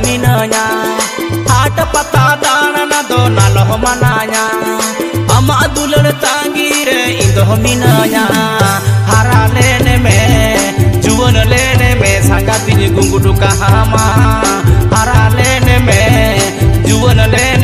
minanya Hata pata dana do naloh mananya Ama dular tangire indo minanya Hara lene me juwan lene me sangati gungudu kahama Hara lene me juwan lene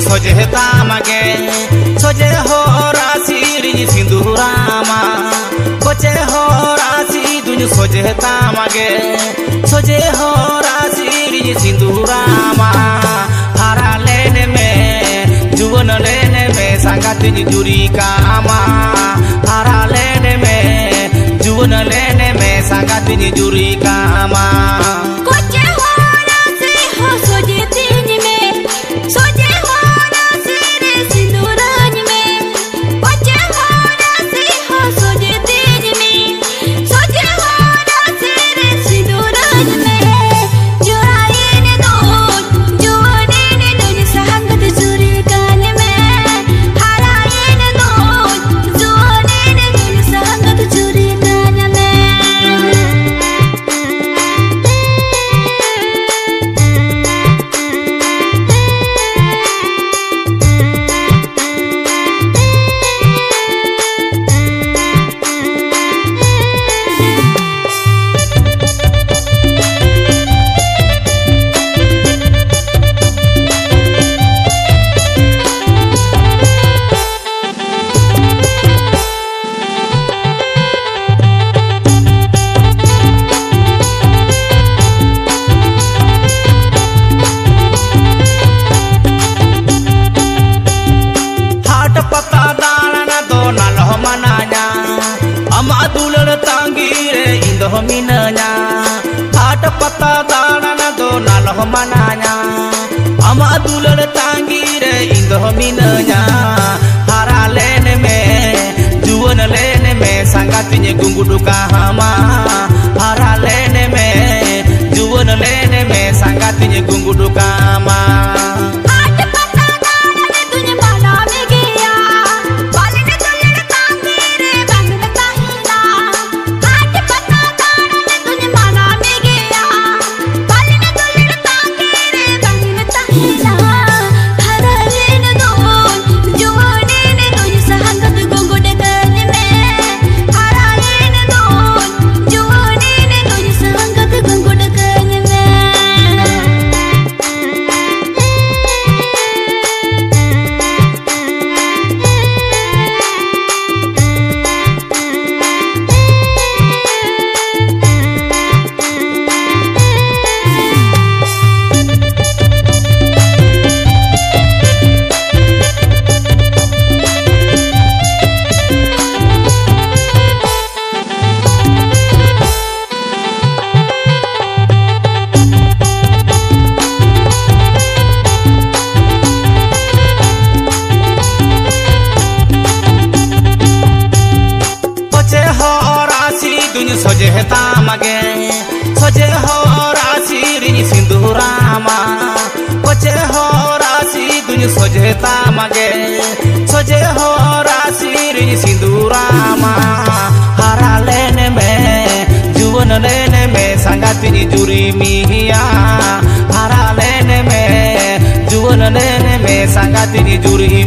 me sangati gungudu kahama dunya soje tamage soje horasi rini sindurama koche horasi dunya soje tamage soje horasi rini sindurama hara lene me juwan lene me sangati juri kama hara lene me juwan lene me sangati juri kama naloh minanya Ada pata dalana do naloh mananya Ama dulal tangire indoh minanya Hara lene me juwan lene me sangatinya gunggudu kahama Hara lene dunya soje tamage soje horasi rini sindurama haralene me juwan lene me sangati ni juri miya haralene me juwan lene me sangati ni juri